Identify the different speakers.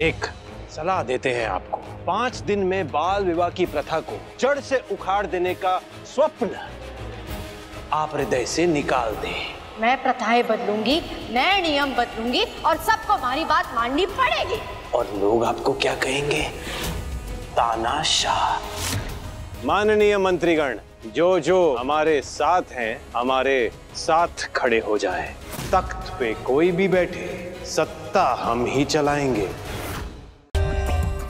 Speaker 1: एक सलाह देते हैं आपको। पाँच दिन में बाल विवाह की प्रथा को जड़ से उखाड़ देने का स्वप्न आप हृदय से निकाल दें।
Speaker 2: मैं प्रथाएँ बदलूँगी नए नियम बदलूँगी और सबको हमारी बात माननी पड़ेगी।
Speaker 1: और लोग आपको क्या कहेंगे? तानाशाह। माननीय मंत्रीगण जो जो हमारे साथ हैं हमारे साथ खड़े हो जाए। तख्त पे कोई भी बैठे सत्ता हम ही चलाएँगे।